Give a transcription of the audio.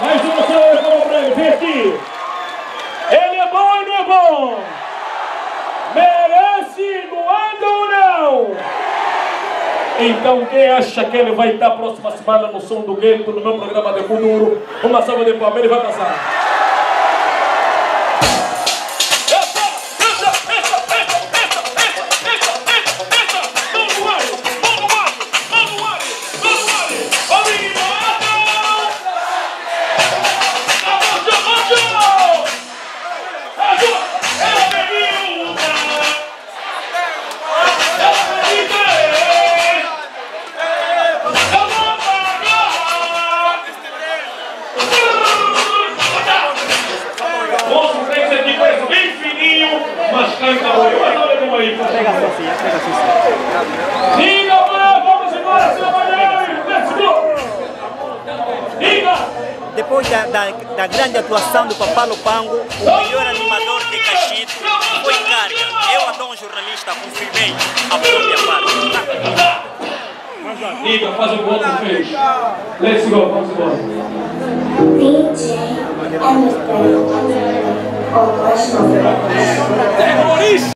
Mais uma salva para ele, vem aqui! Ele é bom ou não é bom? Merece moeda ou não? Então quem acha que ele vai estar próxima semana no Som do Gueto, no meu programa de futuro, uma salva de palmas, ele vai passar. o. Pega a Sofia. Liga, vamos embora. Let's go. Liga. Depois da, da, da, grande atuação do Papalo Lupango, o melhor animador de Caxito foi carga. Eu, Adão, jornalista, confirmei a própria parte. Liga, faz um gol pro Fez. Let's go, vamos embora. DJ Hamilton. oppression of the oppressed.